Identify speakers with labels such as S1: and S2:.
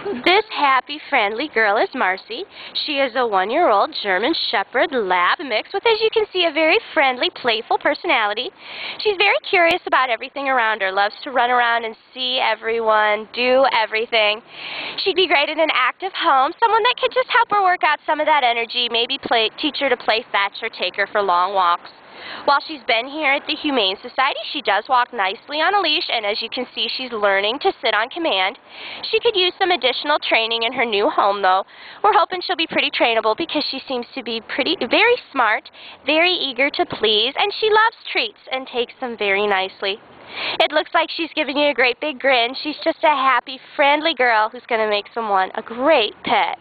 S1: This happy, friendly girl is Marcie. She is a one-year-old German Shepherd Lab mix with, as you can see, a very friendly, playful personality. She's very curious about everything around her, loves to run around and see everyone, do everything. She'd be great in an active home, someone that could just help her work out some of that energy, maybe play, teach her to play fetch or take her for long walks. While she's been here at the Humane Society, she does walk nicely on a leash, and as you can see, she's learning to sit on command. She could use some additional training in her new home, though. We're hoping she'll be pretty trainable because she seems to be pretty, very smart, very eager to please, and she loves treats and takes them very nicely. It looks like she's giving you a great big grin. She's just a happy, friendly girl who's going to make someone a great pet.